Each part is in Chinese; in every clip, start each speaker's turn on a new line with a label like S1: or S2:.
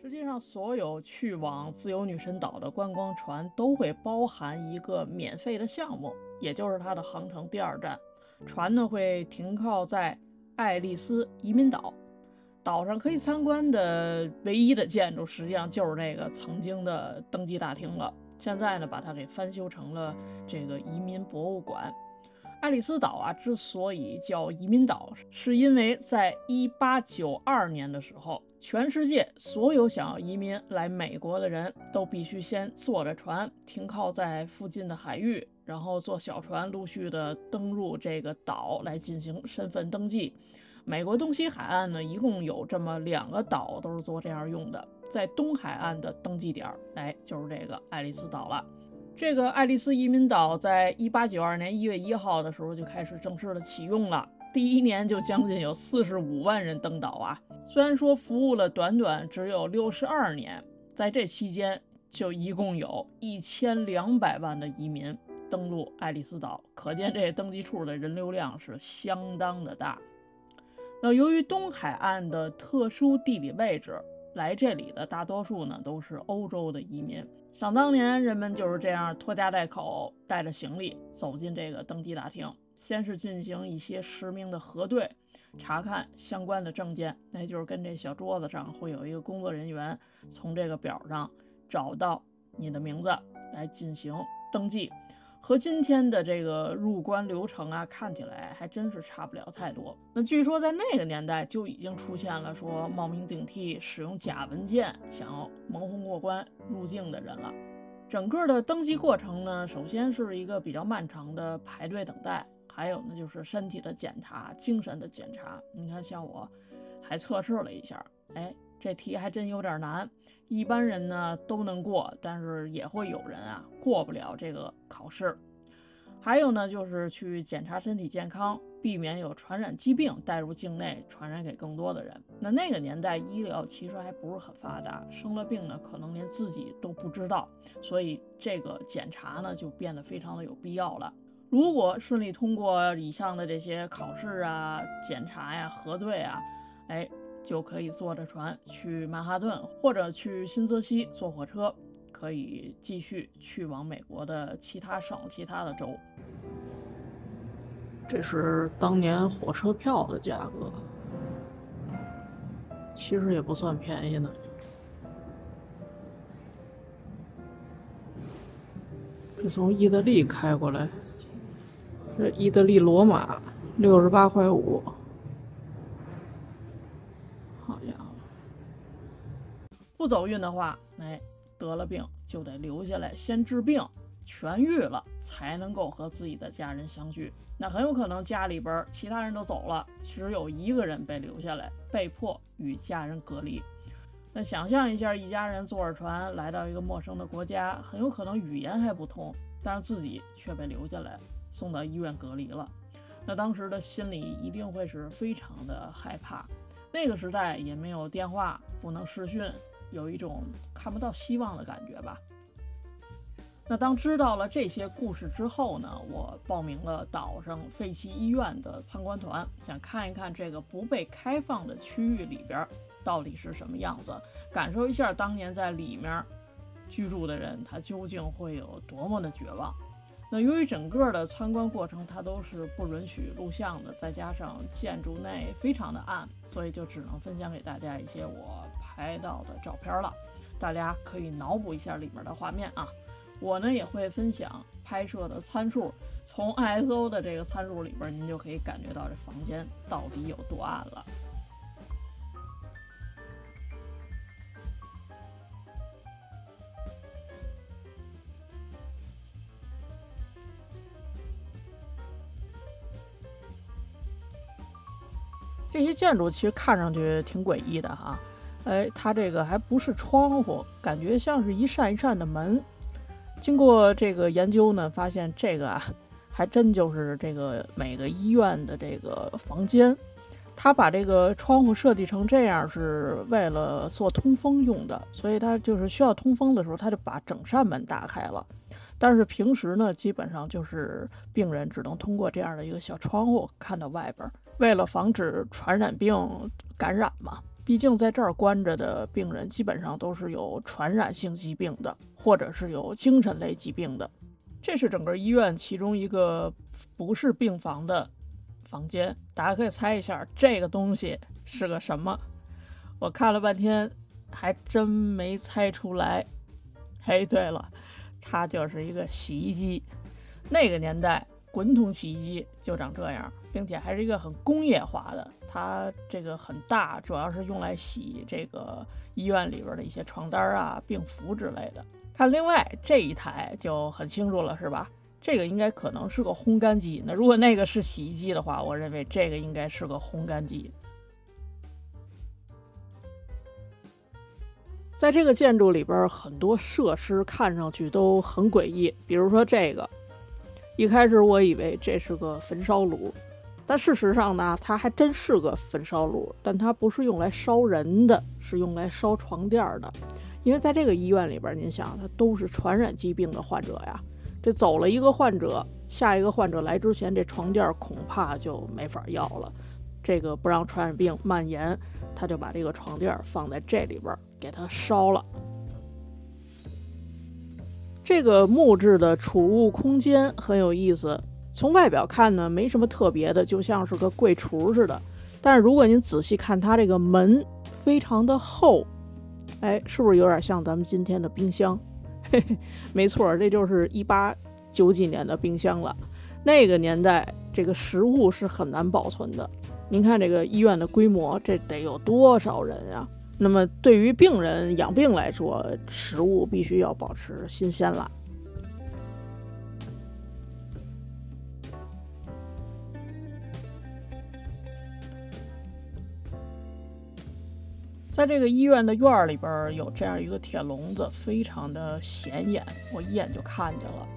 S1: 实际上，所有去往自由女神岛的观光船都会包含一个免费的项目，也就是它的航程第二站。船呢会停靠在爱丽丝移民岛，岛上可以参观的唯一的建筑，实际上就是这个曾经的登机大厅了。现在呢，把它给翻修成了这个移民博物馆。爱丽丝岛啊，之所以叫移民岛，是因为在一八九二年的时候，全世界所有想要移民来美国的人都必须先坐着船停靠在附近的海域，然后坐小船陆续的登陆这个岛来进行身份登记。美国东西海岸呢，一共有这么两个岛都是做这样用的，在东海岸的登记点，哎，就是这个爱丽丝岛了。这个爱丽丝移民岛在一八九二年一月一号的时候就开始正式的启用了，第一年就将近有四十五万人登岛啊。虽然说服务了短短只有六十二年，在这期间就一共有一千两百万的移民登陆爱丽丝岛，可见这登记处的人流量是相当的大。那由于东海岸的特殊地理位置，来这里的大多数呢都是欧洲的移民。想当年，人们就是这样拖家带口，带着行李走进这个登记大厅，先是进行一些实名的核对，查看相关的证件，那就是跟这小桌子上会有一个工作人员从这个表上找到你的名字来进行登记。和今天的这个入关流程啊，看起来还真是差不了太多。那据说在那个年代就已经出现了说冒名顶替、使用假文件想要蒙混过关入境的人了。整个的登记过程呢，首先是一个比较漫长的排队等待，还有呢就是身体的检查、精神的检查。你看，像我还测试了一下，哎。这题还真有点难，一般人呢都能过，但是也会有人啊过不了这个考试。还有呢，就是去检查身体健康，避免有传染疾病带入境内，传染给更多的人。那那个年代医疗其实还不是很发达，生了病呢可能连自己都不知道，所以这个检查呢就变得非常的有必要了。如果顺利通过以上的这些考试啊、检查呀、核对啊，哎。就可以坐着船去曼哈顿，或者去新泽西坐火车，可以继续去往美国的其他省、其他的州。这是当年火车票的价格，其实也不算便宜呢。是从意大利开过来，这意大利罗马六十八块五。走运的话，哎，得了病就得留下来先治病，痊愈了才能够和自己的家人相聚。那很有可能家里边其他人都走了，只有一个人被留下来，被迫与家人隔离。那想象一下，一家人坐着船来到一个陌生的国家，很有可能语言还不通，但是自己却被留下来，送到医院隔离了。那当时的心里一定会是非常的害怕。那个时代也没有电话，不能视讯。有一种看不到希望的感觉吧。那当知道了这些故事之后呢，我报名了岛上废弃医院的参观团，想看一看这个不被开放的区域里边到底是什么样子，感受一下当年在里面居住的人他究竟会有多么的绝望。那由于整个的参观过程它都是不允许录像的，再加上建筑内非常的暗，所以就只能分享给大家一些我。拍到的照片了，大家可以脑补一下里面的画面啊。我呢也会分享拍摄的参数，从 ISO 的这个参数里边，您就可以感觉到这房间到底有多暗了。这些建筑其实看上去挺诡异的哈。哎，它这个还不是窗户，感觉像是一扇一扇的门。经过这个研究呢，发现这个啊，还真就是这个每个医院的这个房间。他把这个窗户设计成这样，是为了做通风用的。所以他就是需要通风的时候，他就把整扇门打开了。但是平时呢，基本上就是病人只能通过这样的一个小窗户看到外边，为了防止传染病感染嘛。毕竟在这儿关着的病人基本上都是有传染性疾病的，或者是有精神类疾病的。这是整个医院其中一个不是病房的房间，大家可以猜一下这个东西是个什么？我看了半天，还真没猜出来。嘿，对了，它就是一个洗衣机。那个年代，滚筒洗衣机就长这样，并且还是一个很工业化的。它这个很大，主要是用来洗这个医院里边的一些床单啊、病服之类的。看另外这一台就很清楚了，是吧？这个应该可能是个烘干机。那如果那个是洗衣机的话，我认为这个应该是个烘干机。在这个建筑里边，很多设施看上去都很诡异，比如说这个，一开始我以为这是个焚烧炉。但事实上呢，它还真是个焚烧炉，但它不是用来烧人的，是用来烧床垫的。因为在这个医院里边，您想，它都是传染疾病的患者呀。这走了一个患者，下一个患者来之前，这床垫恐怕就没法要了。这个不让传染病蔓延，他就把这个床垫放在这里边给它烧了。这个木质的储物空间很有意思。从外表看呢，没什么特别的，就像是个柜橱似的。但是如果您仔细看它这个门，非常的厚，哎，是不是有点像咱们今天的冰箱？嘿嘿，没错，这就是一八九几年的冰箱了。那个年代，这个食物是很难保存的。您看这个医院的规模，这得有多少人呀？那么对于病人养病来说，食物必须要保持新鲜了。在这个医院的院儿里边有这样一个铁笼子，非常的显眼，我一眼就看见了。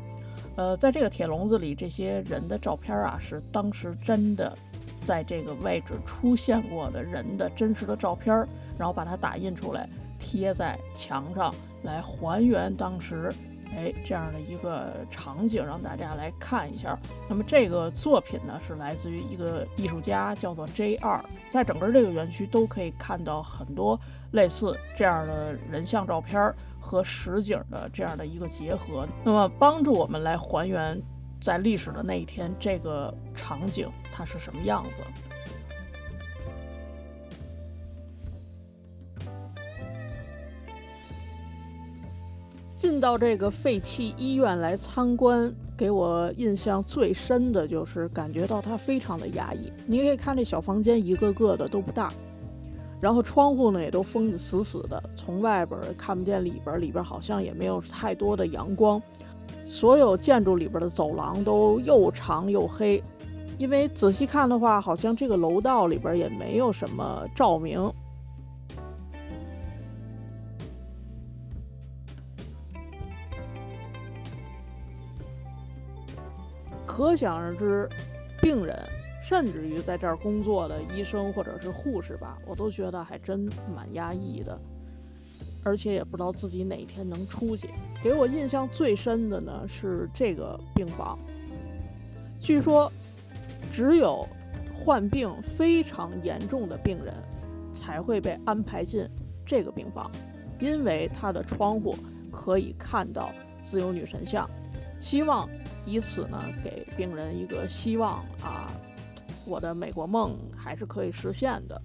S1: 呃，在这个铁笼子里，这些人的照片啊，是当时真的在这个位置出现过的人的真实的照片，然后把它打印出来，贴在墙上，来还原当时。哎，这样的一个场景让大家来看一下。那么这个作品呢，是来自于一个艺术家，叫做 J 二。在整个这个园区都可以看到很多类似这样的人像照片和实景的这样的一个结合，那么帮助我们来还原在历史的那一天这个场景它是什么样子。进到这个废弃医院来参观，给我印象最深的就是感觉到它非常的压抑。你可以看这小房间一个个的都不大，然后窗户呢也都封得死死的，从外边看不见里边，里边好像也没有太多的阳光。所有建筑里边的走廊都又长又黑，因为仔细看的话，好像这个楼道里边也没有什么照明。可想而知，病人，甚至于在这儿工作的医生或者是护士吧，我都觉得还真蛮压抑的，而且也不知道自己哪天能出去。给我印象最深的呢是这个病房，据说只有患病非常严重的病人才会被安排进这个病房，因为它的窗户可以看到自由女神像。希望以此呢，给病人一个希望啊，我的美国梦还是可以实现的。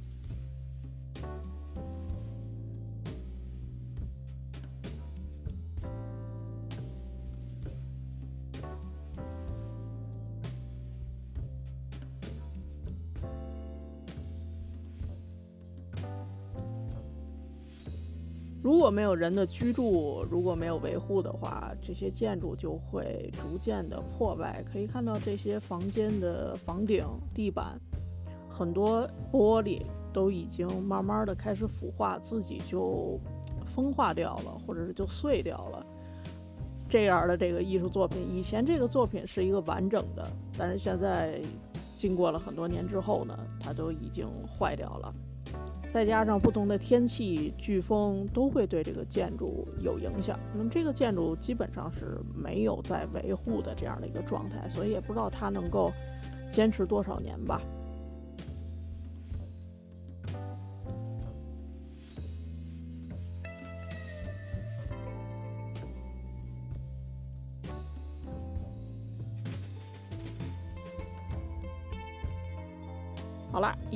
S1: 如果没有人的居住，如果没有维护的话，这些建筑就会逐渐的破败。可以看到这些房间的房顶、地板，很多玻璃都已经慢慢的开始腐化，自己就风化掉了，或者是就碎掉了。这样的这个艺术作品，以前这个作品是一个完整的，但是现在经过了很多年之后呢，它都已经坏掉了。再加上不同的天气、飓风都会对这个建筑有影响。那么这个建筑基本上是没有在维护的这样的一个状态，所以也不知道它能够坚持多少年吧。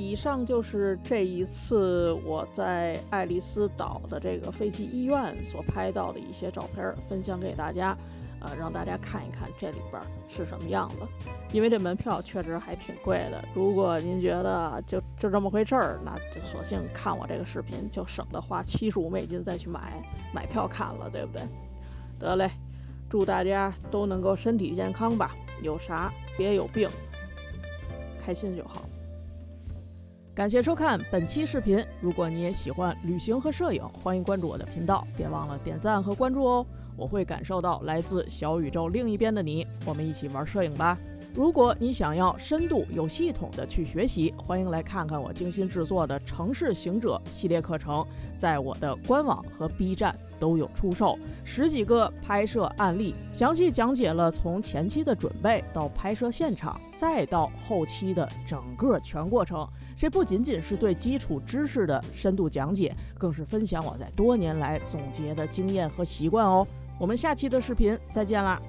S1: 以上就是这一次我在爱丽丝岛的这个废弃医院所拍到的一些照片，分享给大家，呃，让大家看一看这里边是什么样子。因为这门票确实还挺贵的，如果您觉得就就这么回事儿，那就索性看我这个视频，就省得花七十五美金再去买买票看了，对不对？得嘞，祝大家都能够身体健康吧，有啥别有病，开心就好。感谢收看本期视频。如果你也喜欢旅行和摄影，欢迎关注我的频道，别忘了点赞和关注哦。我会感受到来自小宇宙另一边的你，我们一起玩摄影吧。如果你想要深度有系统的去学习，欢迎来看看我精心制作的《城市行者》系列课程，在我的官网和 B 站都有出售。十几个拍摄案例，详细讲解了从前期的准备到拍摄现场，再到后期的整个全过程。这不仅仅是对基础知识的深度讲解，更是分享我在多年来总结的经验和习惯哦。我们下期的视频再见啦！